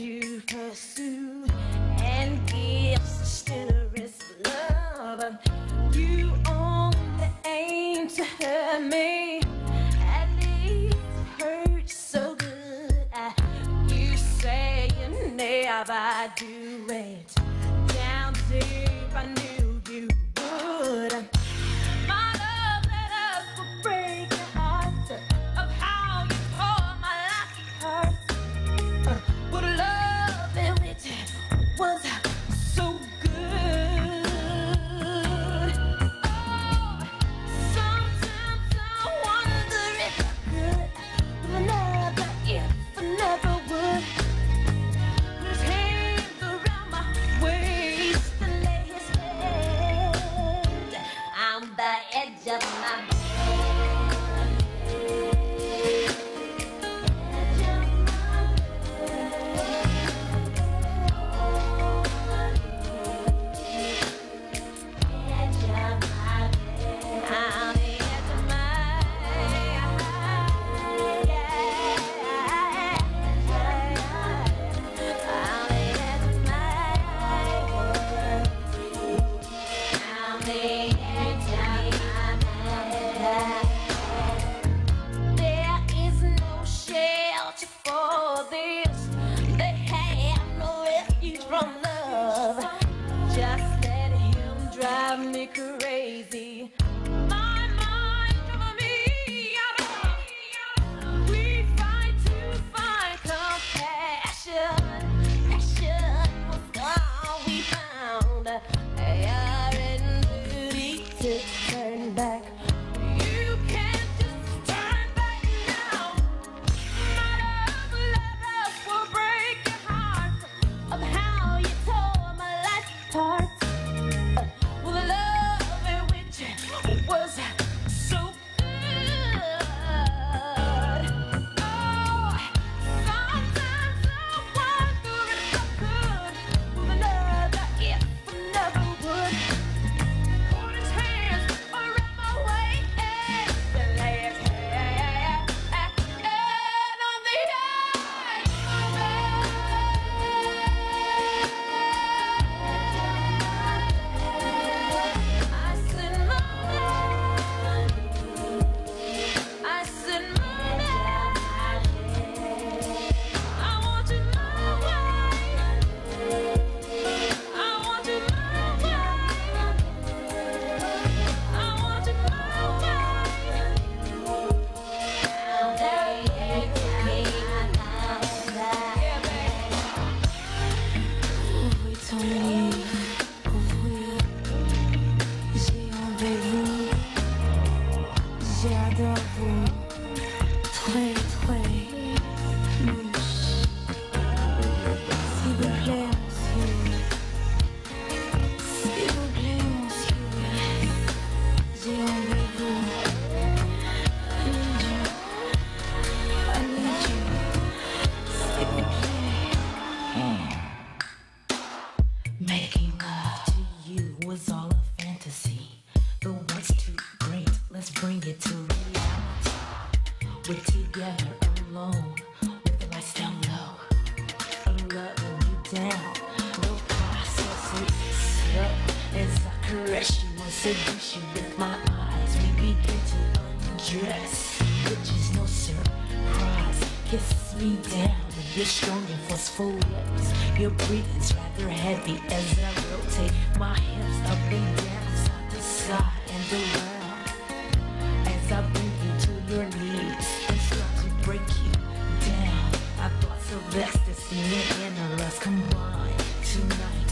you pursue and give such generous love. You only aim to hurt me, at least hurt so good. You say you never do it. For this. They have no refuge from love. Just let him drive me crazy. My j'ai envie vous, j'adore vous, très très, oui. S'il vous plaît, vous plaît, monsieur. I need you, I need you. Making love to you was all a fantasy. The world's too great, let's bring it to reality. We're together alone, with the lights down low. I'm loving you down, no process, it's up. As I caress you and seduce you with my eyes, we begin to undress, which is no surprise. Kiss me down with your strong and forceful lips. Your breathing's rather heavy as I rotate my hips up and down, are the world. As I bring you to your knees And start to break you down. I thought and in endless combined Tonight